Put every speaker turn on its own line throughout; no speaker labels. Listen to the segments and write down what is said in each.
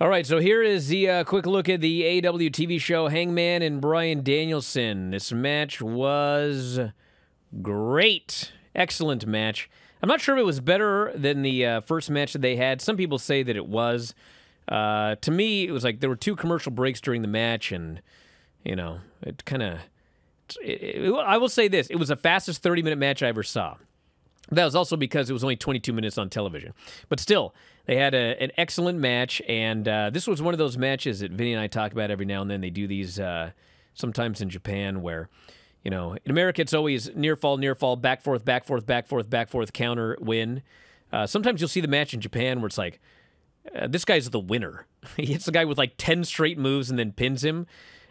All right, so here is the uh, quick look at the AEW TV show Hangman and Bryan Danielson. This match was great. Excellent match. I'm not sure if it was better than the uh, first match that they had. Some people say that it was. Uh, to me, it was like there were two commercial breaks during the match, and, you know, it kind of. I will say this it was the fastest 30 minute match I ever saw. That was also because it was only 22 minutes on television. But still, they had a, an excellent match, and uh, this was one of those matches that Vinny and I talk about every now and then. They do these uh, sometimes in Japan where, you know, in America it's always near fall, near fall, back forth, back forth, back forth, back forth, counter, win. Uh, sometimes you'll see the match in Japan where it's like, uh, this guy's the winner. he hits the guy with like 10 straight moves and then pins him.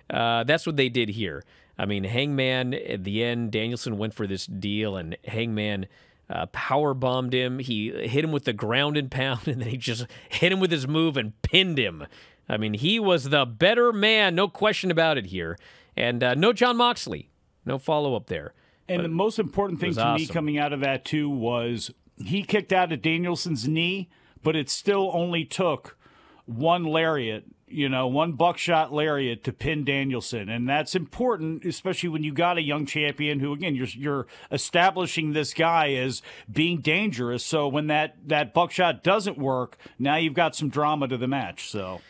Uh, that's what they did here. I mean, Hangman at the end, Danielson went for this deal, and Hangman uh, power bombed him. He hit him with the ground and pound, and then he just hit him with his move and pinned him. I mean, he was the better man, no question about it here. And uh, no Jon Moxley, no follow up there.
And but the most important thing to awesome. me coming out of that too was he kicked out of Danielson's knee, but it still only took one lariat you know, one buckshot lariat to pin Danielson, and that's important, especially when you got a young champion who, again, you're you're establishing this guy as being dangerous. So when that that buckshot doesn't work, now you've got some drama to the match. So,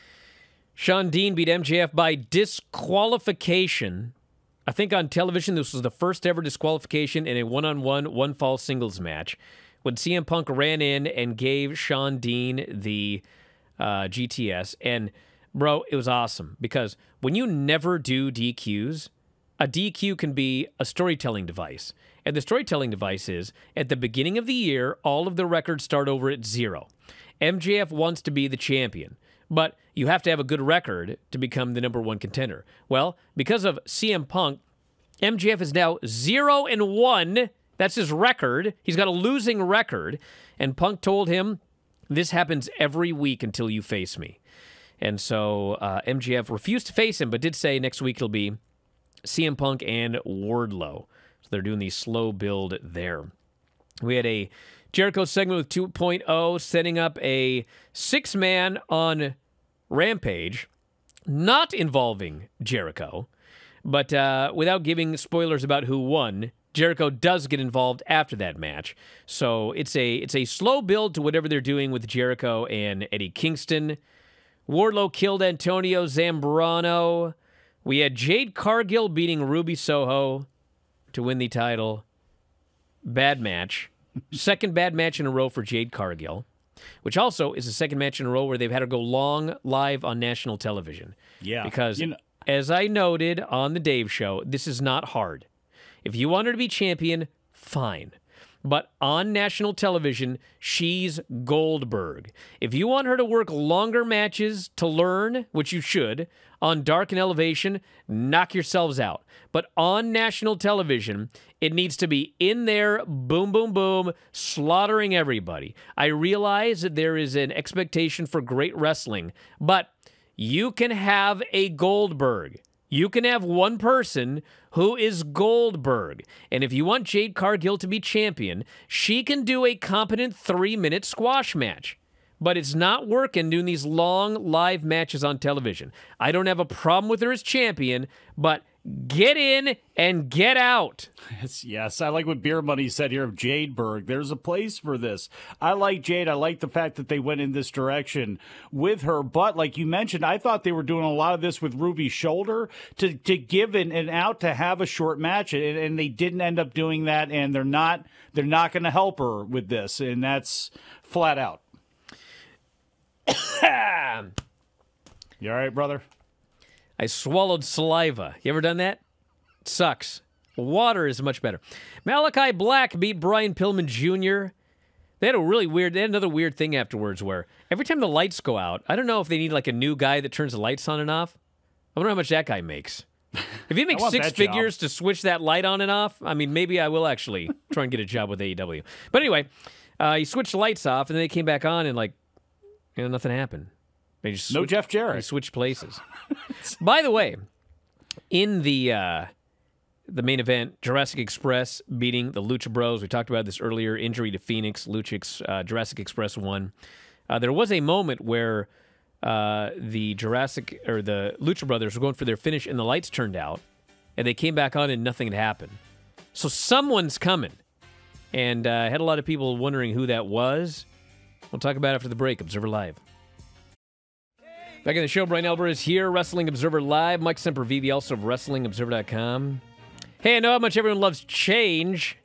Shawn Dean beat MJF by disqualification. I think on television, this was the first ever disqualification in a one-on-one, one-fall singles match. When CM Punk ran in and gave Shawn Dean the uh, GTS and Bro, it was awesome because when you never do DQs, a DQ can be a storytelling device. And the storytelling device is at the beginning of the year, all of the records start over at zero. MJF wants to be the champion, but you have to have a good record to become the number one contender. Well, because of CM Punk, MJF is now zero and one. That's his record. He's got a losing record. And Punk told him, This happens every week until you face me. And so uh, MJF refused to face him, but did say next week it'll be CM Punk and Wardlow. So they're doing the slow build there. We had a Jericho segment with 2.0 setting up a six man on Rampage, not involving Jericho, but uh, without giving spoilers about who won. Jericho does get involved after that match, so it's a it's a slow build to whatever they're doing with Jericho and Eddie Kingston. Wardlow killed Antonio Zambrano. We had Jade Cargill beating Ruby Soho to win the title. Bad match. second bad match in a row for Jade Cargill, which also is the second match in a row where they've had her go long live on national television.
Yeah.
Because, you know, as I noted on the Dave show, this is not hard. If you want her to be champion, fine but on national television, she's Goldberg. If you want her to work longer matches to learn, which you should, on Dark and Elevation, knock yourselves out. But on national television, it needs to be in there, boom, boom, boom, slaughtering everybody. I realize that there is an expectation for great wrestling, but you can have a Goldberg. You can have one person who is Goldberg. And if you want Jade Cargill to be champion, she can do a competent three minute squash match. But it's not working doing these long live matches on television. I don't have a problem with her as champion, but Get in and get out.
Yes, yes. I like what Beer Money said here of Jadeberg. There's a place for this. I like Jade. I like the fact that they went in this direction with her. But like you mentioned, I thought they were doing a lot of this with Ruby's shoulder to, to give an, an out to have a short match. And, and they didn't end up doing that. And they're not, they're not going to help her with this. And that's flat out. you all right, brother?
I swallowed saliva. You ever done that? It sucks. Water is much better. Malakai Black beat Brian Pillman Jr. They had a really weird, they had another weird thing afterwards where every time the lights go out, I don't know if they need like a new guy that turns the lights on and off. I wonder how much that guy makes. If he makes six figures job. to switch that light on and off, I mean, maybe I will actually try and get a job with AEW. But anyway, uh, he switched the lights off and then they came back on and like, you know, nothing happened.
They just no Jeff Jarrett. They
switched places. By the way, in the uh, the main event, Jurassic Express beating the Lucha Bros. We talked about this earlier. Injury to Fenix. Lucha uh, Jurassic Express won. Uh, there was a moment where uh, the Jurassic or the Lucha Brothers were going for their finish, and the lights turned out, and they came back on, and nothing had happened. So someone's coming, and uh, I had a lot of people wondering who that was. We'll talk about it after the break. Observer Live. Back in the show, Bryan Alvarez here, Wrestling Observer Live. Mike Sempervive, also of WrestlingObserver.com. Hey, I know how much everyone loves change.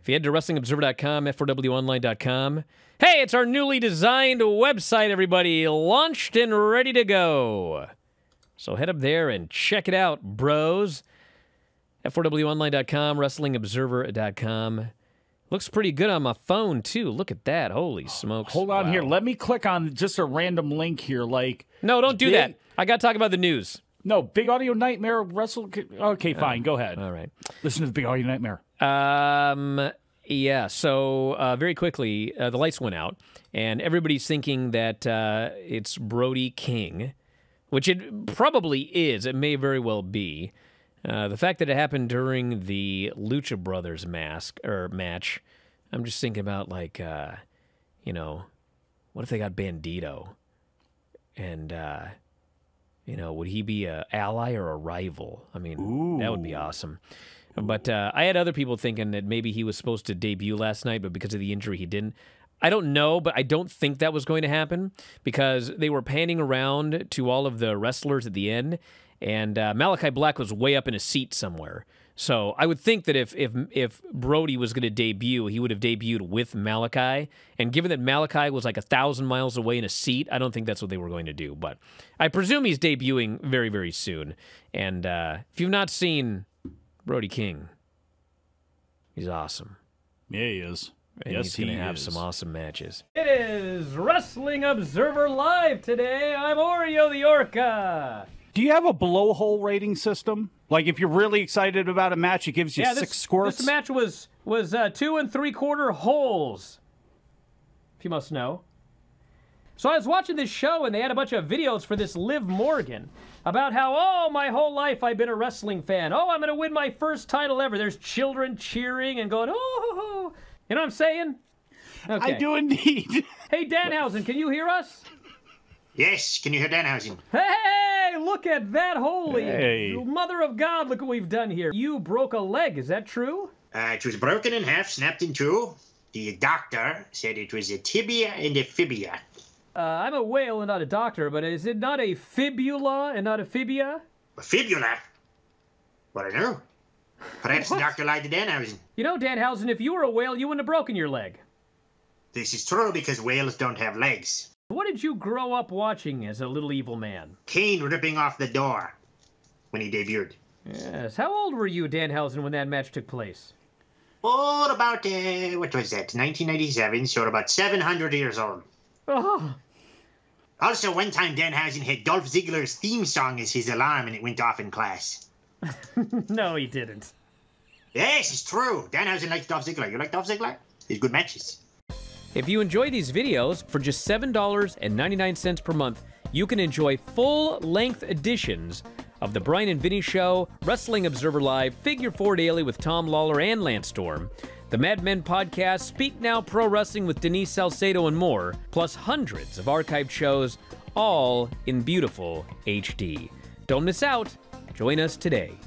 If you head to WrestlingObserver.com, F4WOnline.com, hey, it's our newly designed website, everybody, launched and ready to go. So head up there and check it out, bros. F4WOnline.com, WrestlingObserver.com. Looks pretty good on my phone too. Look at that! Holy smokes!
Hold on wow. here. Let me click on just a random link here. Like
no, don't do big, that. I got to talk about the news.
No, Big Audio Nightmare Wrestle. Okay, fine. Uh, go ahead.
All right.
Listen to the Big Audio Nightmare.
Um. Yeah. So uh, very quickly, uh, the lights went out, and everybody's thinking that uh, it's Brody King, which it probably is. It may very well be. Uh, the fact that it happened during the Lucha Brothers mask or match, I'm just thinking about like, uh, you know, what if they got Bandito, and uh, you know, would he be a ally or a rival? I mean, Ooh. that would be awesome. But uh, I had other people thinking that maybe he was supposed to debut last night, but because of the injury, he didn't. I don't know, but I don't think that was going to happen because they were panning around to all of the wrestlers at the end, and uh, Malakai Black was way up in a seat somewhere. So I would think that if if if Brody was going to debut, he would have debuted with Malakai. And given that Malakai was like a thousand miles away in a seat, I don't think that's what they were going to do. But I presume he's debuting very very soon. And uh, if you've not seen Brody King, he's awesome.
Yeah, he is.
And
yes,
he's going to have is. some awesome matches. It is Wrestling Observer Live today. I'm Oreo the Orca.
Do you have a blowhole rating system? Like if you're really excited about a match, it gives you
yeah,
six
this,
squirts.
This match was was uh, two and three quarter holes. If you must know. So I was watching this show and they had a bunch of videos for this Liv Morgan about how oh my whole life I've been a wrestling fan. Oh I'm gonna win my first title ever. There's children cheering and going oh, you know what I'm saying?
Okay. I do indeed.
hey Danhausen, can you hear us?
Yes, can you hear Danhausen?
Hey, look at that! Holy hey. mother of God! Look what we've done here. You broke a leg. Is that true?
Uh, it was broken in half, snapped in two. The doctor said it was a tibia and a fibia.
Uh, I'm a whale and not a doctor, but is it not a fibula and not a fibia?
A fibula? What I know. Perhaps the doctor lied to Danhausen.
You know, Danhausen, if you were a whale, you wouldn't have broken your leg.
This is true because whales don't have legs.
What did you grow up watching as a little evil man?
Kane ripping off the door when he debuted.
Yes. How old were you, Dan Danhausen, when that match took place?
Oh, about, uh, what was that, 1997, so about 700 years old. Oh. Also, one time Dan Danhausen had Dolph Ziggler's theme song as his alarm and it went off in class.
no, he didn't.
Yes, it's true. Dan Danhausen likes Dolph Ziggler. You like Dolph Ziggler? He's good matches.
If you enjoy these videos, for just $7.99 per month, you can enjoy full-length editions of The Bryan and Vinny Show, Wrestling Observer Live, Figure 4 Daily with Tom Lawler and Lance Storm, the Mad Men Podcast, Speak Now Pro Wrestling with Denise Salcedo, and more, plus hundreds of archived shows, all in beautiful HD. Don't miss out. Join us today.